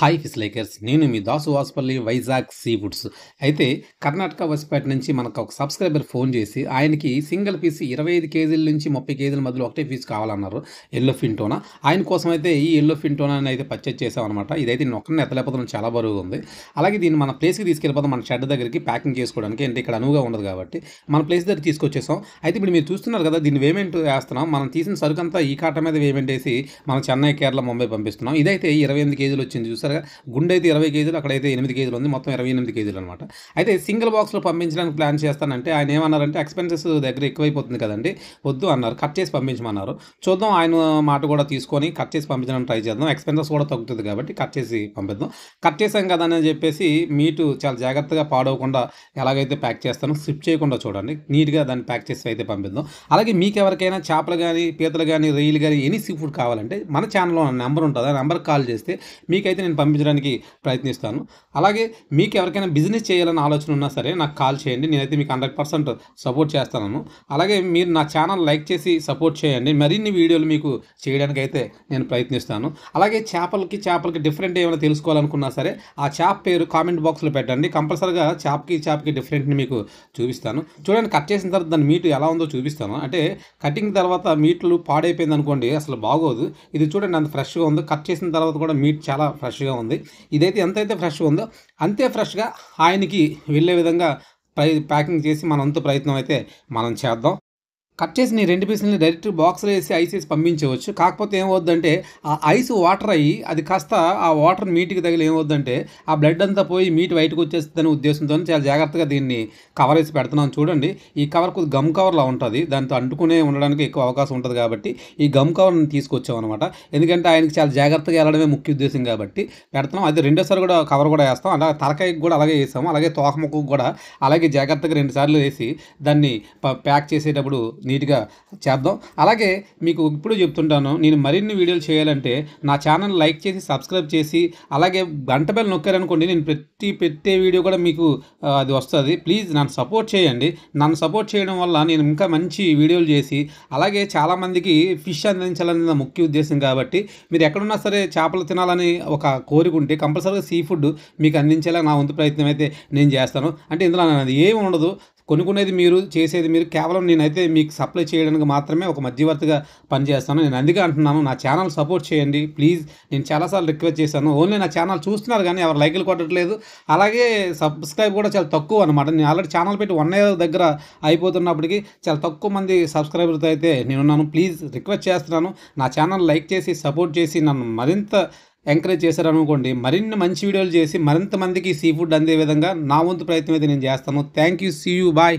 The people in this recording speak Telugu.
హాయ్ ఫిస్ లైకర్స్ నేను మీ దాసు వాసుపల్లి వైజాగ్ సీ ఫుడ్స్ అయితే కర్ణాటక వసిపేట నుంచి మనకు ఒక సబ్స్క్రైబర్ ఫోన్ చేసి ఆయనకి సింగిల్ పీస్ ఇరవై ఐదు కేజీల నుంచి ముప్పై కేజీల మధ్యలో ఒకటే పీస్ కావాలన్నారు. ఎల్లో ఫింటోనా ఆయన కోసం అయితే ఈ ఎల్లో ఫింటోనా అయితే పర్చేజ్ చేసామన్నమాట ఇదైతే నేను ఒక్కరిని ఎత్తలేకపోతున్నాను చాలా బరువుగా ఉంది. అలాగే దీన్ని మన ప్లేస్కి తీసుకెళ్ళిపోతాం మన షెడ్ దగ్గరికి ప్యాకింగ్ చేసుకోవడానికి అంటే ఇక్కడ అనువుగా ఉండదు కాబట్టి మన ప్లేస్ దగ్గర తీసుకొచ్చేసాం. అయితే ఇప్పుడు మీరు చూస్తున్నారు కదా దీన్ని వేమెంట్ వేస్తున్నాం. మనం తీసిన సరుకంతా ఈ కాట మీద వేమెంట్ వేసి మనం చెన్నై కేరళ ముంబై పంపిస్తున్నాం. ఇదైతే ఇరవై ఎనిమిది కేజీలు వచ్చింది చూసారుగా గుండె అయితే ఇరవై కేజీలు అక్కడైతే ఎనిమిది కేజీలు ఉంది. మొత్తం ఇరవై ఎనిమిది కేజీలు అనమాట అయితే సింగిల్ బాక్స్లో పంపించడానికి ప్లాన్ చేస్తానంటే ఆయన ఏమన్నారంటే ఎక్స్పెన్సెస్ దగ్గర ఎక్కువైపోతుంది కదండి వద్దు అన్నారు. కట్ చేసి పంపించమన్నారు. చూద్దాం ఆయన మాట కూడా తీసుకొని కట్ చేసి పంపించడానికి ట్రై చేద్దాం. ఎక్స్పెన్సెస్ కూడా తగ్గుతుంది కాబట్టి కట్ చేసి పంపిద్దాం. కట్ చేసాం కదా అని చెప్పేసి మీటు చాలా జాగ్రత్తగా పాడవకుండా ఎలాగైతే ప్యాక్ చేస్తానో స్లిప్ చేయకుండా చూడండి. నీట్గా దాన్ని ప్యాక్ చేసి అయితే పంపిద్దాం. అలాగే మీకు ఎవరికైనా చేపలు కానీ పీతలు కానీ రొయ్యలు కానీ ఎనీ సీ ఫుడ్ కావాలంటే మన ఛానల్లో నెంబర్ ఉంటుంది. ఆ నెంబర్కి కాల్ చేస్తే మీకైతే నేను పంపించడానికి ప్రయత్నిస్తాను. అలాగే మీకు ఎవరికైనా బిజినెస్ చేయాలని ఆలోచన ఉన్నా సరే నాకు కాల్ చేయండి. నేనైతే మీకు హండ్రెడ్ పర్సెంట్ సపోర్ట్ చేస్తాను. అలాగే మీరు నా ఛానల్ లైక్ చేసి సపోర్ట్ చేయండి. మరిన్ని వీడియోలు మీకు చేయడానికి అయితే నేను ప్రయత్నిస్తాను. అలాగే చేపలకి చేపలకి డిఫరెంట్ ఏమైనా తెలుసుకోవాలనుకున్నా సరే ఆ చేప పేరు కామెంట్ బాక్స్లో పెట్టండి. కంపల్సరీగా చేపకి చేపకి డిఫరెంట్ని మీకు చూపిస్తాను. చూడండి కట్ చేసిన తర్వాత దాని మీటు ఎలా ఉందో చూపిస్తాను. అంటే కటింగ్ తర్వాత మీట్లు పాడైపోయింది అనుకోండి అసలు బాగోదు. ఇది చూడండి అంత ఫ్రెష్గా ఉంది. కట్ చేసిన తర్వాత కూడా మీట్ చాలా ఫ్రెష్గా ఉంది. ఇదైతే ఎంతైతే ఫ్రెష్గా ఉందో అంతే ఫ్రెష్గా ఆయనకి వెళ్ళే విధంగా ప్యాకింగ్ చేసి మన ప్రయత్నం అయితే మనం చేద్దాం. కట్ చేసి నీ రెండు పీసులని డైరెక్ట్ బాక్స్లో వేసి ఐస్ వేసి పంపించవచ్చు. కాకపోతే ఏమవుద్దంటే ఆ ఐస్ వాటర్ అయ్యి అది కాస్త ఆ వాటర్ మీట్కి తగిలి ఏమవుద్దంటే ఆ బ్లడ్ అంతా పోయి మీట్ బయటకు వచ్చేస్తుందనే ఉద్దేశంతో చాలా జాగ్రత్తగా దీన్ని కవర్ వేసి పెడుతున్నాం. చూడండి ఈ కవర్ కొద్ది గమ్ కవర్లా ఉంటుంది. దాంతో అంటుకునే ఉండడానికి ఎక్కువ అవకాశం ఉంటుంది కాబట్టి ఈ గమ్ కవర్ని తీసుకొచ్చాం అనమాట ఎందుకంటే ఆయనకి చాలా జాగ్రత్తగా వెళ్ళడమే ముఖ్య ఉద్దేశం కాబట్టి పెడుతున్నాం. అది రెండోసారి కూడా కవర్ కూడా వేస్తాం. అలాగే తలకాయకి కూడా అలాగే వేస్తాం అలాగే తోకముకు కూడా అలాగే జాగ్రత్తగా రెండుసార్లు వేసి దాన్ని ప- ప్యాక్ చేసేటప్పుడు నీట్గా చేద్దాం. అలాగే మీకు ఇప్పుడు చెప్తుంటాను నేను మరిన్ని వీడియోలు చేయాలంటే నా ఛానల్ లైక్ చేసి సబ్స్క్రైబ్ చేసి అలాగే గంట బెల్ నొక్కారనుకోండి నేను ప్రతి పెట్టే వీడియో కూడా మీకు అది వస్తుంది. ప్లీజ్ నన్ను సపోర్ట్ చేయండి. నన్ను సపోర్ట్ చేయడం వల్ల నేను ఇంకా మంచి వీడియోలు చేసి అలాగే చాలామందికి ఫిష్ అందించాలనేది నా ముఖ్య ఉద్దేశం కాబట్టి మీరు ఎక్కడున్నా సరే చేపలు తినాలని ఒక కోరిక ఉంటే కంపల్సరీగా సీ ఫుడ్ మీకు అందించేలా నా వంతు ప్రయత్నం అయితే నేను చేస్తాను. అంటే ఇందులో ఏమి ఉండదు. కొనుక్కునేది మీరు చేసేది మీరు కేవలం నేనైతే మీకు సప్లై చేయడానికి మాత్రమే ఒక మధ్యవర్తిగా పనిచేస్తాను. నేను అందుకే అంటున్నాను నా ఛానల్ సపోర్ట్ చేయండి. ప్లీజ్ నేను చాలాసార్లు రిక్వెస్ట్ చేశాను. ఓన్లీ నా ఛానల్ చూస్తున్నారు కానీ ఎవరు లైకులు కొట్టట్లేదు. అలాగే సబ్స్క్రైబ్ కూడా చాలా తక్కువ అనమాట నేను ఆల్రెడీ ఛానల్ పెట్టి వన్ ఇయర్ దగ్గర అయిపోతున్నప్పటికీ చాలా తక్కువ మంది సబ్స్క్రైబర్తో అయితే నేనున్నాను. ప్లీజ్ రిక్వెస్ట్ చేస్తున్నాను. నా ఛానల్ లైక్ చేసి సపోర్ట్ చేసి నన్ను మరింత ఎంకరేజ్ చేశారనుకోండి మరిన్ని మంచి వీడియోలు చేసి మరింత మందికి సీ ఫుడ్ అందే విధంగా నా వంతు ప్రయత్నం అయితే నేను చేస్తాను. Thank you see you bye